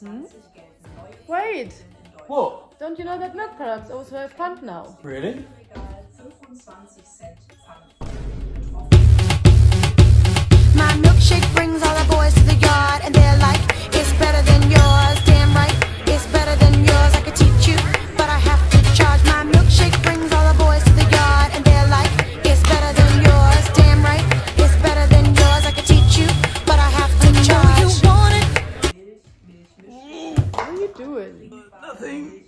Hmm? Wait! What? Don't you know that milk products also have pump now? Really? doing? Nothing.